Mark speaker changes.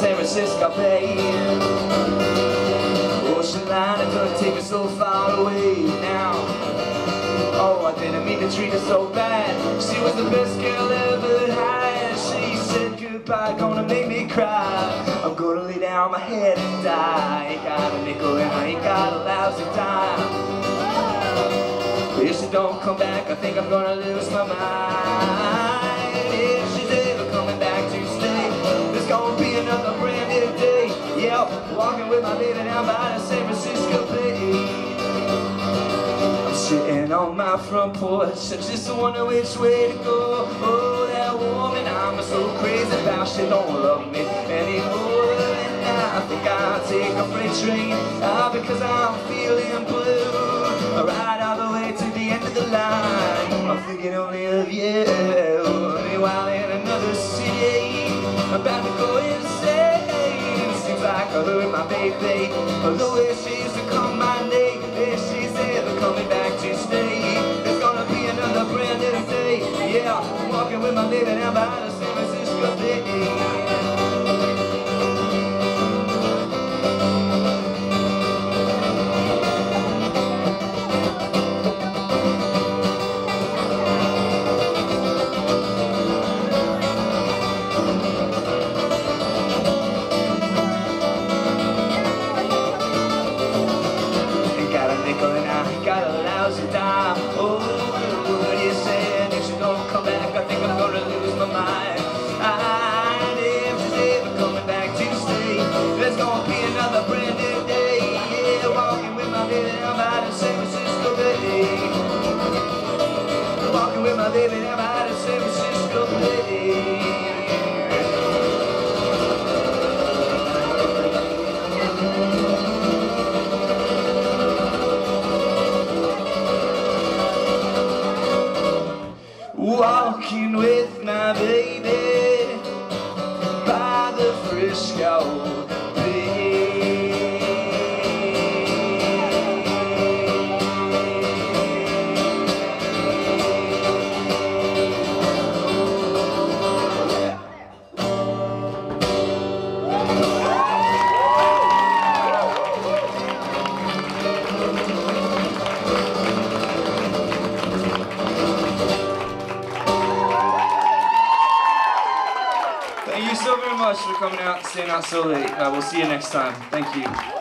Speaker 1: San Francisco Bay. Ocean liner couldn't take us so far away now. Oh, I didn't mean to treat her so bad. She was the best girl ever had. She said goodbye, gonna make me cry. I'm gonna lay down my head and die. Ain't got a nickel and I ain't got a lousy dime. If she don't come back, I think I'm gonna lose my mind. Yeah, walking with my baby down by the San Francisco Bay. I'm sitting on my front porch, I just wonder which way to go. Oh, that woman I'm so crazy about, she don't love me anymore. And I think I'll take a freight train, ah, because I'm feeling blue. Right all the way to the end of the line. I'm thinking only of you. Meanwhile, in another city, I'm about to go insane. I heard my baby, the way she used to call my name. If she's ever coming back to stay, there's gonna be another brand new day. Yeah, walking with my baby down by the San Francisco Bay. Ain't got a lousy dime. So very much for coming out staying out so late. Uh, we'll see you next time. Thank you.